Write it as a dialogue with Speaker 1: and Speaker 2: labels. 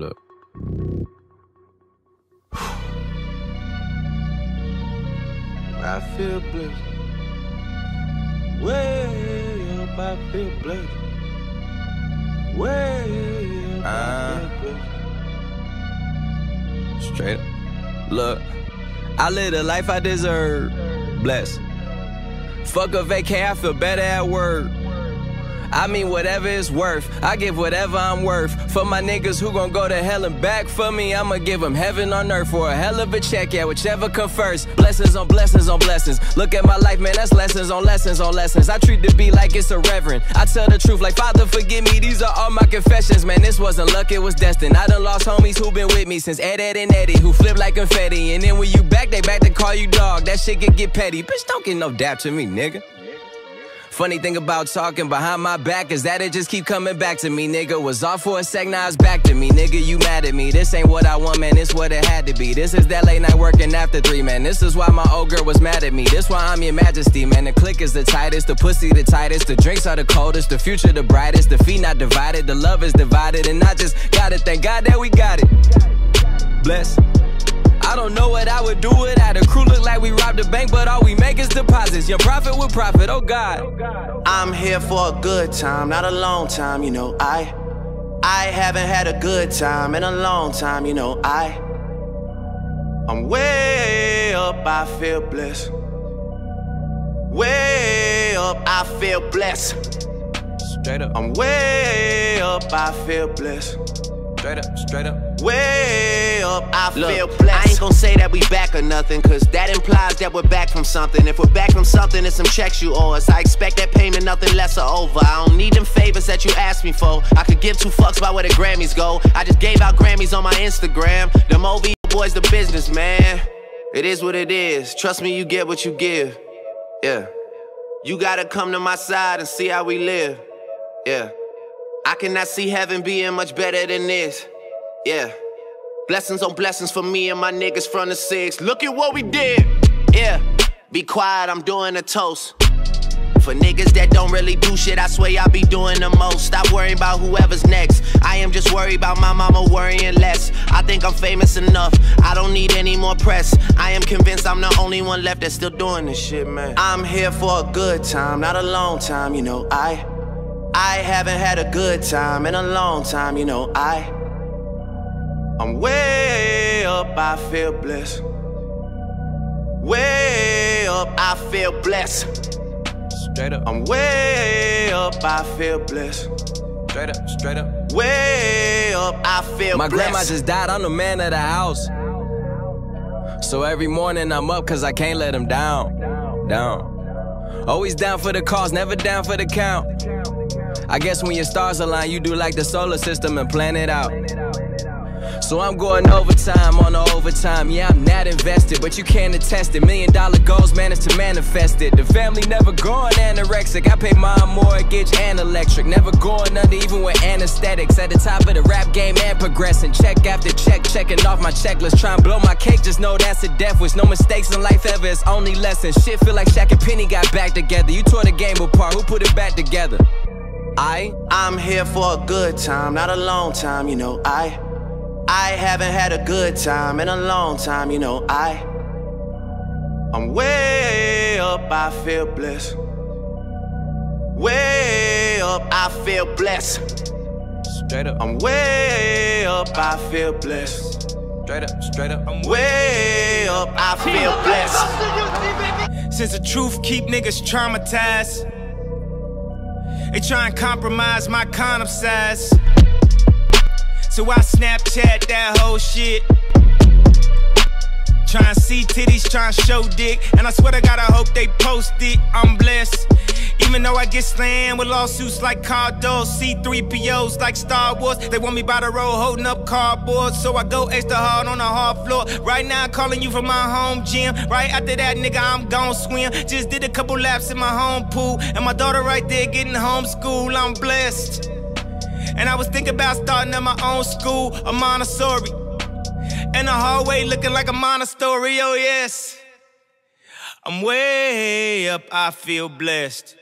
Speaker 1: Look.
Speaker 2: I feel blessed. Way up, I feel blessed. Way up, I feel ah. blessed.
Speaker 1: Straight up. Look, I live the life I deserve. Blessed. Fuck a vacay, I feel better at work. I mean, whatever it's worth. I give whatever I'm worth. For my niggas who gon' go to hell and back for me, I'ma give them heaven on earth for a hell of a check, yeah, whichever come first. Blessings on blessings on blessings. Look at my life, man, that's lessons on lessons on lessons. I treat the beat like it's a reverend. I tell the truth, like, Father, forgive me, these are all my confessions, man. This wasn't luck, it was destined. I done lost homies who been with me since Ed, Edd, and Eddy, who flip like confetti. And then when you back, they back to call you dog. That shit can get petty. Bitch, don't get no dap to me, nigga. Funny thing about talking behind my back is that it just keep coming back to me, nigga. Was off for a sec, now it's back to me, nigga. You mad at me? This ain't what I want, man. This what it had to be. This is that late night working after three, man. This is why my old girl was mad at me. This why I'm your majesty, man. The clique is the tightest, the pussy the tightest, the drinks are the coldest, the future the brightest, the feet not divided, the love is divided, and I just gotta thank God that we got it. Bless. I don't know what I would do without a crew. Like we robbed a bank, but all we make is deposits. Your profit with profit, oh God.
Speaker 2: I'm here for a good time, not a long time, you know. I I haven't had a good time in a long time, you know. I I'm way up, I feel blessed. Way up, I feel blessed.
Speaker 1: Straight up,
Speaker 2: I'm way up, I feel blessed.
Speaker 1: Straight up, straight up.
Speaker 2: Way up, I
Speaker 3: Look,
Speaker 2: feel blessed.
Speaker 3: I ain't gon' say that we back or nothing, cause that implies that we're back from something. If we're back from something, it's some checks you owe us. I expect that payment, nothing less or over. I don't need them favors that you asked me for. I could give two fucks about where the Grammys go. I just gave out Grammys on my Instagram. Them OV boys, the business, man. It is what it is. Trust me, you get what you give. Yeah. You gotta come to my side and see how we live. Yeah. I cannot see heaven being much better than this. Yeah. Blessings on blessings for me and my niggas from the six. Look at what we did. Yeah. Be quiet, I'm doing a toast. For niggas that don't really do shit, I swear I be doing the most. Stop worrying about whoever's next. I am just worried about my mama worrying less. I think I'm famous enough. I don't need any more press. I am convinced I'm the only one left that's still doing this shit, man. I'm here for a good time, not a long time, you know. I I haven't had a good time in a long time, you know. I I'm way up, I feel blessed. Way up, I feel blessed.
Speaker 1: Straight up,
Speaker 2: I'm way up, I feel blessed.
Speaker 1: straight up, straight up.
Speaker 2: Way up, I feel blessed.
Speaker 1: My
Speaker 2: blessed.
Speaker 1: grandma just died, I'm the man of the house. So every morning I'm up cause I can't let him down. Down. Always down for the cause, never down for the count. I guess when your stars align, you do like the solar system and plan it out. So I'm going overtime on the overtime. Yeah, I'm not invested, but you can't attest it. Million dollar goals managed to manifest it. The family never going anorexic. I pay my mortgage and electric. Never going under, even with anesthetics. At the top of the rap game and progressing. Check after check, checking off my checklist. Try and blow my cake, just know that's a death wish. No mistakes in life ever, it's only lessons. Shit feel like Shaq and Penny got back together. You tore the game apart, who put it back together? I
Speaker 2: I'm here for a good time, not a long time, you know. I I haven't had a good time in a long time, you know. I I'm way up, I feel blessed. Way up, I feel blessed.
Speaker 1: straight up,
Speaker 2: I'm way up, I feel blessed.
Speaker 1: straight up, straight up. I'm
Speaker 2: Way up, I feel blessed.
Speaker 4: Since the truth keep niggas traumatized. They try and compromise my condom size. So I Snapchat that whole shit. Trying to see titties, trying to show dick. And I swear to God, I hope they post it. I'm blessed. Even though I get slammed with lawsuits like Cardos, C3POs like Star Wars. They want me by the road holding up cardboard. So I go extra hard on the hard floor. Right now, I'm calling you from my home gym. Right after that, nigga, I'm gon' swim. Just did a couple laps in my home pool. And my daughter right there getting homeschooled. I'm blessed. And I was thinking about starting at my own school, a Montessori. And the hallway looking like a monastery, oh yes. I'm way up, I feel blessed.